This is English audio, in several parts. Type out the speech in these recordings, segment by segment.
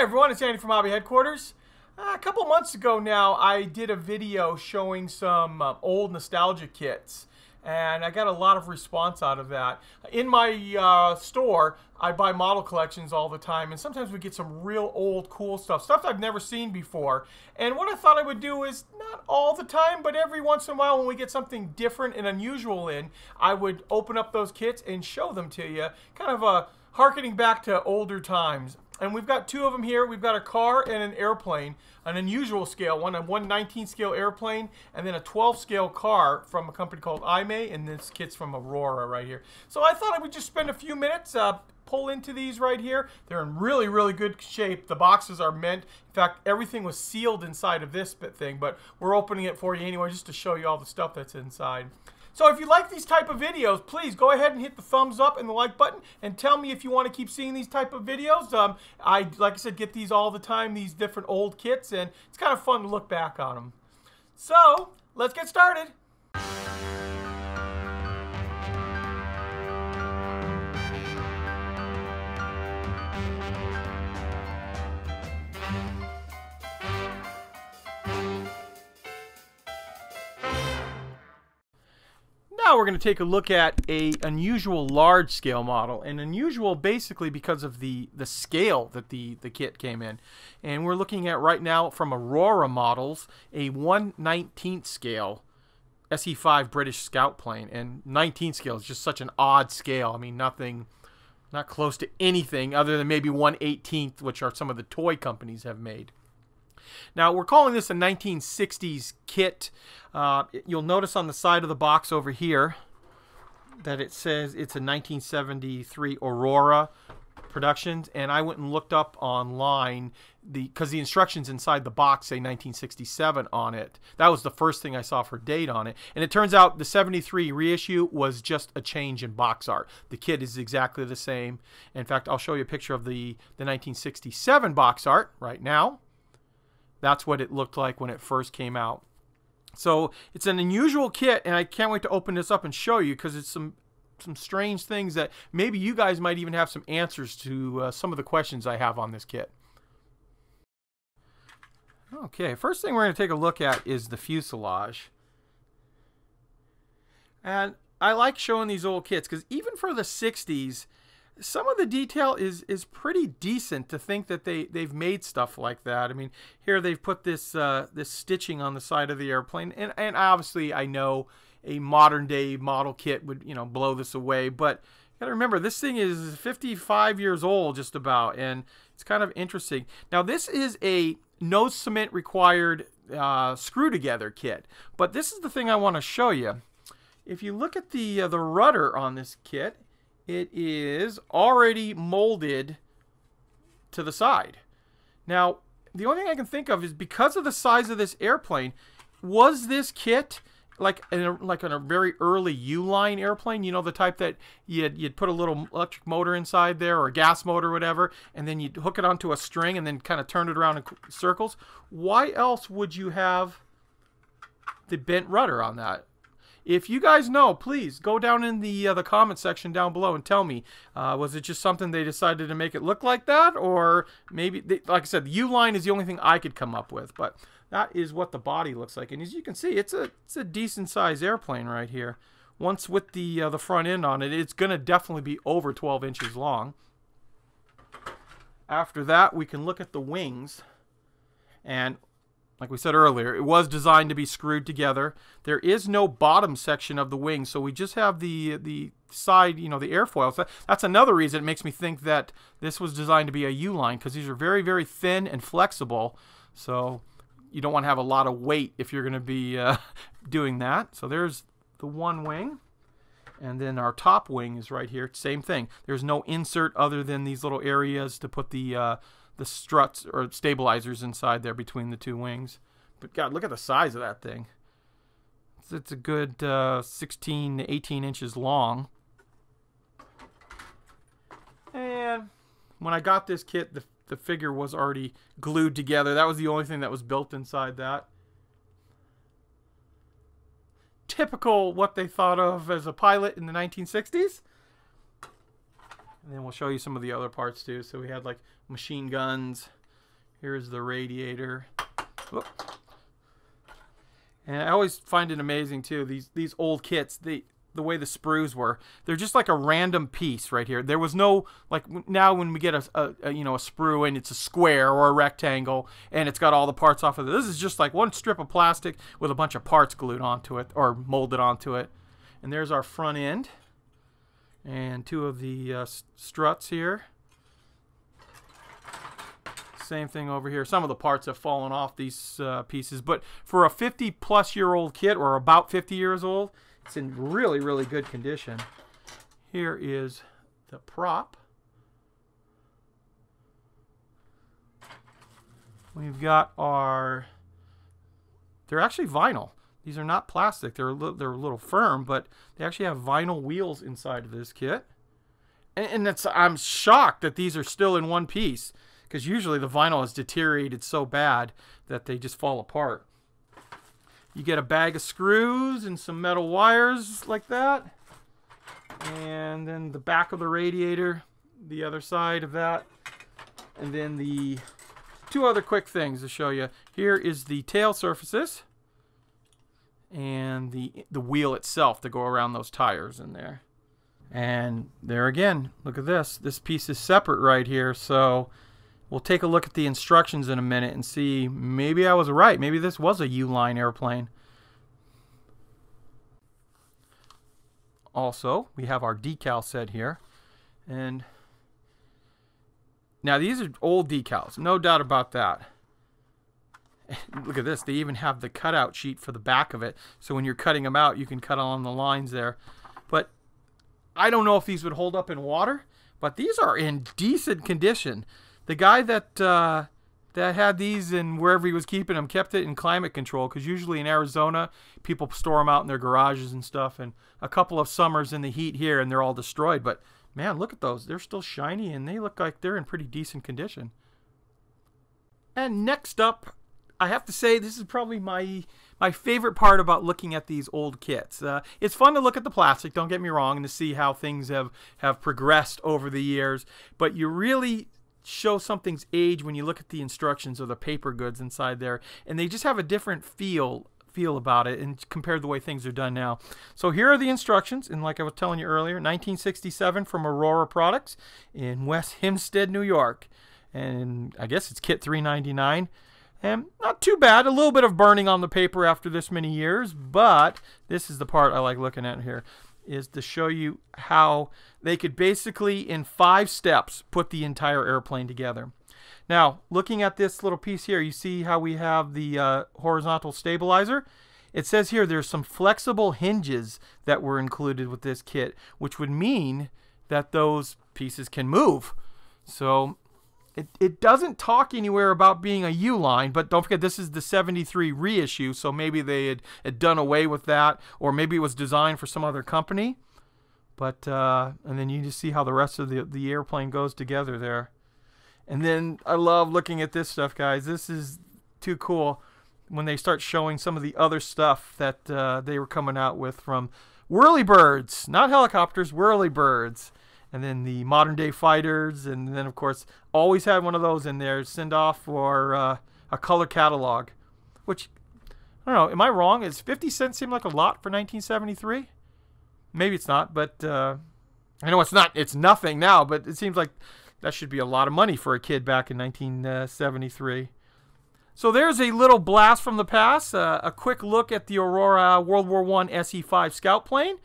Hi everyone, it's Andy from Hobby Headquarters. Uh, a couple months ago now, I did a video showing some uh, old nostalgia kits, and I got a lot of response out of that. In my uh, store, I buy model collections all the time, and sometimes we get some real old cool stuff, stuff I've never seen before. And what I thought I would do is, not all the time, but every once in a while when we get something different and unusual in, I would open up those kits and show them to you, kind of a harkening back to older times. And we've got two of them here. We've got a car and an airplane, an unusual scale one, a 119 scale airplane, and then a 12 scale car from a company called Imai, and this kit's from Aurora right here. So I thought I would just spend a few minutes, uh, pull into these right here. They're in really, really good shape. The boxes are meant, in fact, everything was sealed inside of this bit thing, but we're opening it for you anyway just to show you all the stuff that's inside. So if you like these type of videos, please go ahead and hit the thumbs up and the like button and tell me if you want to keep seeing these type of videos. Um, I, like I said, get these all the time, these different old kits, and it's kind of fun to look back on them. So, let's get started. Now we're going to take a look at a unusual large scale model and unusual basically because of the the scale that the the kit came in. And we're looking at right now from aurora models a 1 19th scale se5 british scout plane. And 19 scale is just such an odd scale. I mean nothing not close to anything other than maybe 1 18th which are some of the toy companies have made now, we're calling this a 1960s kit. Uh, you'll notice on the side of the box over here that it says it's a 1973 Aurora Productions, and I went and looked up online the because the instructions inside the box say 1967 on it. That was the first thing I saw for date on it, and it turns out the 73 reissue was just a change in box art. The kit is exactly the same. In fact, I'll show you a picture of the the 1967 box art right now. That's what it looked like when it first came out. So it's an unusual kit, and I can't wait to open this up and show you because it's some some strange things that maybe you guys might even have some answers to uh, some of the questions I have on this kit. Okay, first thing we're going to take a look at is the fuselage. And I like showing these old kits because even for the 60s, some of the detail is is pretty decent to think that they they've made stuff like that. I mean, here they've put this uh, this stitching on the side of the airplane, and and obviously I know a modern day model kit would you know blow this away, but you gotta remember this thing is 55 years old just about, and it's kind of interesting. Now this is a no cement required uh, screw together kit, but this is the thing I want to show you. If you look at the uh, the rudder on this kit it is already molded to the side. Now, the only thing I can think of is because of the size of this airplane, was this kit like a, like in a very early U-line airplane, you know, the type that you'd, you'd put a little electric motor inside there or a gas motor or whatever, and then you'd hook it onto a string and then kind of turn it around in circles. Why else would you have the bent rudder on that? If you guys know, please go down in the uh, the comment section down below and tell me. Uh, was it just something they decided to make it look like that, or maybe, they, like I said, the U line is the only thing I could come up with. But that is what the body looks like, and as you can see, it's a it's a decent size airplane right here. Once with the uh, the front end on it, it's gonna definitely be over 12 inches long. After that, we can look at the wings, and like we said earlier, it was designed to be screwed together. There is no bottom section of the wing, so we just have the the side, you know, the airfoil. So that's another reason it makes me think that this was designed to be a U-line because these are very, very thin and flexible. So you don't want to have a lot of weight if you're going to be uh, doing that. So there's the one wing. And then our top wing is right here. Same thing. There's no insert other than these little areas to put the uh, the struts or stabilizers inside there between the two wings. But God, look at the size of that thing. It's, it's a good uh, 16 18 inches long. And when I got this kit, the, the figure was already glued together. That was the only thing that was built inside that. Typical what they thought of as a pilot in the 1960s. And then we'll show you some of the other parts too. So we had like machine guns, Here's the radiator. Whoop. And I always find it amazing too. These these old kits, they the way the sprues were, they're just like a random piece right here. There was no like now when we get a, a, a you know a sprue and it's a square or a rectangle and it's got all the parts off of it. This is just like one strip of plastic with a bunch of parts glued onto it or molded onto it. And there's our front end and two of the uh, struts here. Same thing over here. Some of the parts have fallen off these uh, pieces, but for a 50 plus year old kit or about 50 years old, it's in really, really good condition. Here is the prop. We've got our, they're actually vinyl. These are not plastic. They're a little, they're a little firm, but they actually have vinyl wheels inside of this kit. And, and that's, I'm shocked that these are still in one piece because usually the vinyl is deteriorated so bad that they just fall apart. You get a bag of screws and some metal wires like that. And then the back of the radiator, the other side of that. And then the two other quick things to show you. Here is the tail surfaces and the the wheel itself to go around those tires in there. And there again, look at this. This piece is separate right here, so We'll take a look at the instructions in a minute and see maybe I was right. Maybe this was a U-line airplane. Also, we have our decal set here. And now these are old decals, no doubt about that. Look at this, they even have the cutout sheet for the back of it. So when you're cutting them out, you can cut along the lines there. But I don't know if these would hold up in water, but these are in decent condition. The guy that uh, that had these and wherever he was keeping them kept it in climate control because usually in Arizona people store them out in their garages and stuff. And a couple of summers in the heat here and they're all destroyed. But man, look at those. They're still shiny and they look like they're in pretty decent condition. And next up, I have to say this is probably my my favorite part about looking at these old kits. Uh, it's fun to look at the plastic, don't get me wrong, and to see how things have have progressed over the years. But you really show something's age when you look at the instructions or the paper goods inside there and they just have a different feel feel about it and compare the way things are done now. So here are the instructions and like I was telling you earlier 1967 from Aurora Products in West Hempstead, New York. And I guess it's kit 399 and not too bad. A little bit of burning on the paper after this many years, but this is the part I like looking at here is to show you how they could basically, in five steps, put the entire airplane together. Now, looking at this little piece here, you see how we have the uh, horizontal stabilizer? It says here there's some flexible hinges that were included with this kit, which would mean that those pieces can move. So it, it doesn't talk anywhere about being a U-line, but don't forget this is the 73 reissue, so maybe they had, had done away with that, or maybe it was designed for some other company. But uh, and then you just see how the rest of the the airplane goes together there. And then I love looking at this stuff, guys. This is too cool when they start showing some of the other stuff that uh, they were coming out with from whirlybirds, not helicopters, whirlybirds and then the modern day fighters, and then of course always had one of those in there. Send off for uh, a color catalog, which I don't know. Am I wrong? Is 50 cents seem like a lot for 1973? Maybe it's not, but uh, I know it's not. It's nothing now, but it seems like that should be a lot of money for a kid back in 1973. So there's a little blast from the past, uh, a quick look at the Aurora World War I SE-5 scout plane.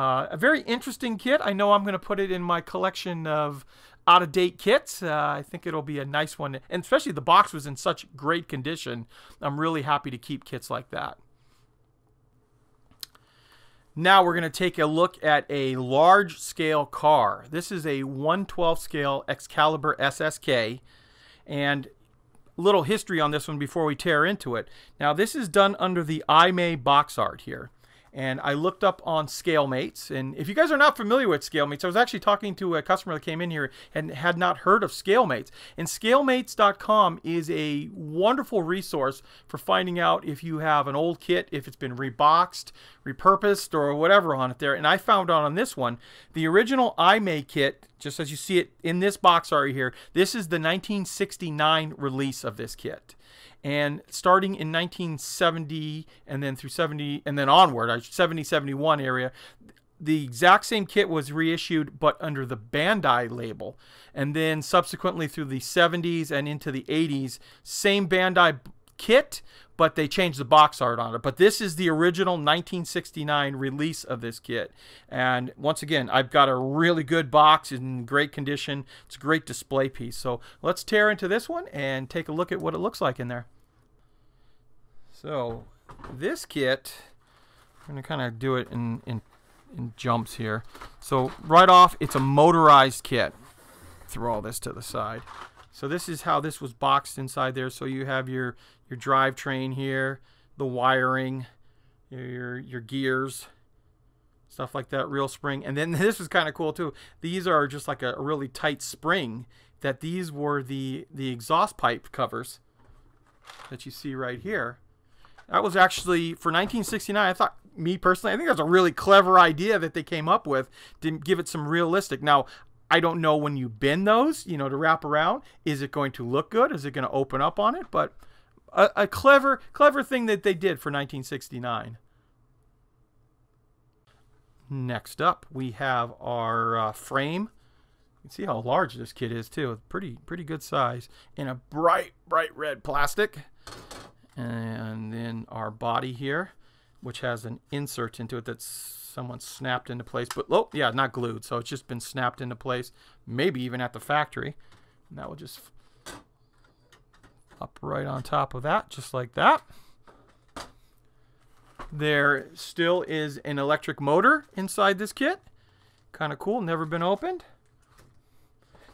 Uh, a very interesting kit. I know I'm going to put it in my collection of out of date kits. Uh, I think it'll be a nice one. And especially the box was in such great condition. I'm really happy to keep kits like that. Now we're going to take a look at a large scale car. This is a 112 scale Excalibur SSK. And a little history on this one before we tear into it. Now this is done under the Imai box art here and I looked up on ScaleMates. And if you guys are not familiar with ScaleMates, I was actually talking to a customer that came in here and had not heard of ScaleMates. And ScaleMates.com is a wonderful resource for finding out if you have an old kit, if it's been reboxed, repurposed, or whatever on it there. And I found out on this one, the original Imai kit just as you see it in this box art here, this is the 1969 release of this kit. And starting in 1970 and then through 70 and then onward, 70, 71 area, the exact same kit was reissued but under the Bandai label. And then subsequently through the 70s and into the 80s, same Bandai kit, but they changed the box art on it. But this is the original 1969 release of this kit. And once again, I've got a really good box in great condition. It's a great display piece. So let's tear into this one and take a look at what it looks like in there. So this kit, I'm going to kind of do it in, in, in jumps here. So right off, it's a motorized kit. Throw all this to the side. So this is how this was boxed inside there. So you have your your drivetrain here, the wiring, your your gears, stuff like that, real spring. And then this is kind of cool too. These are just like a, a really tight spring that these were the the exhaust pipe covers that you see right here. That was actually for 1969. I thought me personally, I think that's a really clever idea that they came up with to give it some realistic. Now, I don't know when you bend those, you know, to wrap around, is it going to look good? Is it going to open up on it? But a, a clever, clever thing that they did for 1969. Next up, we have our uh, frame. You can see how large this kit is too. Pretty, pretty good size. In a bright, bright red plastic. And then our body here, which has an insert into it that's someone snapped into place. But, oh, yeah, not glued. So it's just been snapped into place. Maybe even at the factory. And that will just up right on top of that, just like that. There still is an electric motor inside this kit. Kind of cool, never been opened.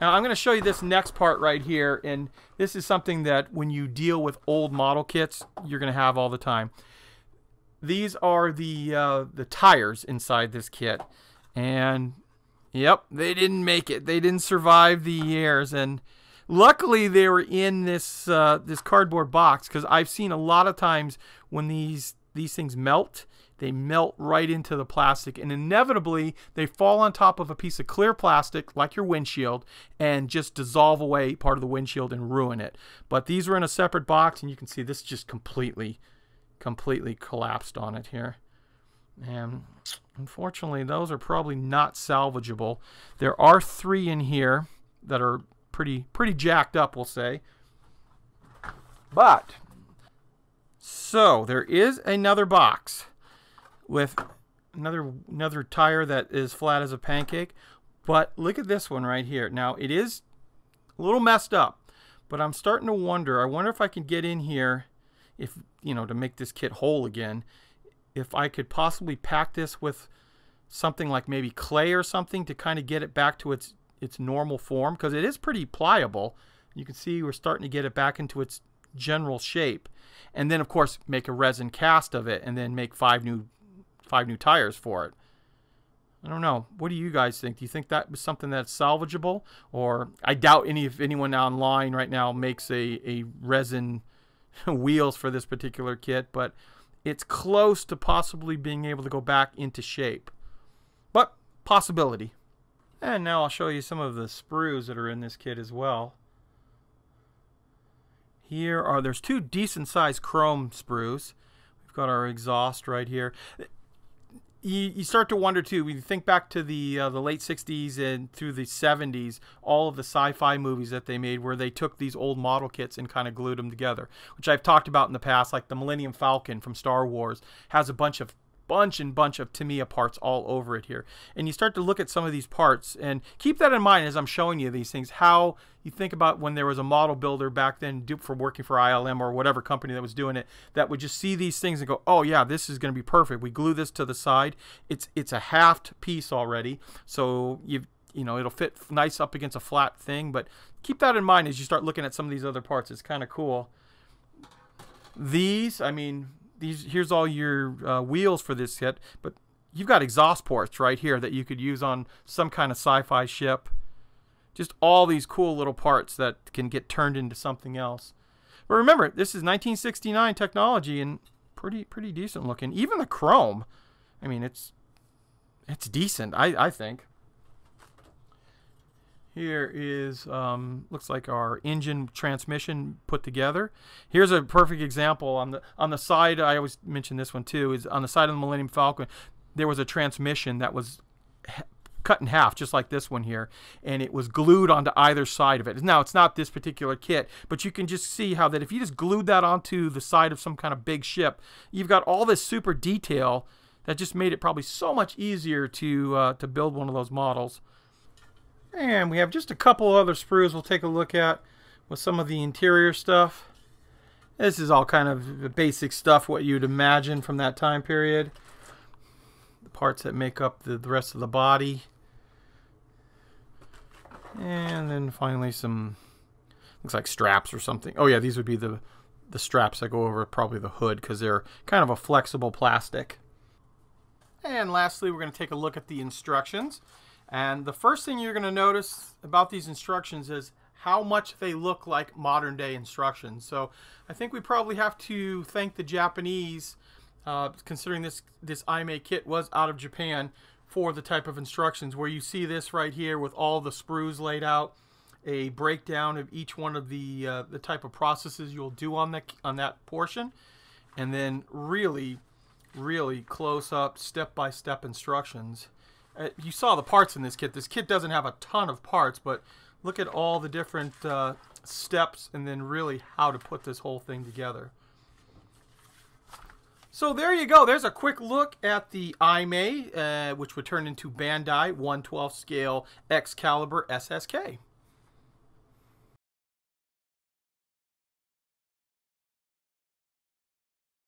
Now I'm going to show you this next part right here, and this is something that when you deal with old model kits, you're going to have all the time. These are the uh, the tires inside this kit, and yep, they didn't make it. They didn't survive the years, and Luckily, they were in this uh, this cardboard box because I've seen a lot of times when these these things melt, they melt right into the plastic, and inevitably they fall on top of a piece of clear plastic like your windshield and just dissolve away part of the windshield and ruin it. But these were in a separate box, and you can see this just completely, completely collapsed on it here. And unfortunately, those are probably not salvageable. There are three in here that are pretty pretty jacked up, we'll say. But so there is another box with another another tire that is flat as a pancake. But look at this one right here. Now it is a little messed up, but I'm starting to wonder. I wonder if I can get in here, if you know, to make this kit whole again. If I could possibly pack this with something like maybe clay or something to kind of get it back to its its normal form because it is pretty pliable. You can see we're starting to get it back into its general shape. And then of course make a resin cast of it and then make five new five new tires for it. I don't know. What do you guys think? Do you think that was something that's salvageable? Or I doubt any if anyone online right now makes a, a resin wheels for this particular kit, but it's close to possibly being able to go back into shape. But possibility. And now I'll show you some of the sprues that are in this kit as well. Here are, there's two decent sized chrome sprues. We've got our exhaust right here. You, you start to wonder too, when you think back to the uh, the late 60s and through the 70s, all of the sci-fi movies that they made where they took these old model kits and kind of glued them together, which I've talked about in the past, like the Millennium Falcon from Star Wars has a bunch of bunch and bunch of Tamiya parts all over it here. And you start to look at some of these parts and keep that in mind as I'm showing you these things, how you think about when there was a model builder back then for working for ILM or whatever company that was doing it that would just see these things and go, oh yeah, this is going to be perfect. We glue this to the side. It's, it's a halved piece already. So you've you know, it'll fit nice up against a flat thing, but keep that in mind as you start looking at some of these other parts. It's kind of cool. These, I mean, these here's all your uh, wheels for this kit, but you've got exhaust ports right here that you could use on some kind of sci-fi ship. Just all these cool little parts that can get turned into something else. But remember, this is 1969 technology and pretty pretty decent looking. Even the chrome, I mean, it's it's decent. I I think. Here is, um, looks like our engine transmission put together. Here's a perfect example on the on the side. I always mention this one too. Is on the side of the Millennium Falcon, there was a transmission that was cut in half, just like this one here, and it was glued onto either side of it. Now, it's not this particular kit, but you can just see how that if you just glued that onto the side of some kind of big ship, you've got all this super detail that just made it probably so much easier to uh, to build one of those models. And we have just a couple other sprues we'll take a look at with some of the interior stuff. This is all kind of basic stuff, what you'd imagine from that time period. The parts that make up the, the rest of the body. And then finally some, looks like straps or something. Oh yeah, these would be the, the straps that go over probably the hood because they're kind of a flexible plastic. And lastly, we're going to take a look at the instructions. And the first thing you're going to notice about these instructions is how much they look like modern day instructions. So I think we probably have to thank the Japanese, uh, considering this, this Imai kit was out of Japan, for the type of instructions where you see this right here with all the sprues laid out, a breakdown of each one of the uh, the type of processes you'll do on that on that portion, and then really, really close up step by step instructions you saw the parts in this kit. This kit doesn't have a ton of parts, but look at all the different uh, steps and then really how to put this whole thing together. So there you go. There's a quick look at the Imai, uh, which would turn into Bandai 112 scale Excalibur SSK.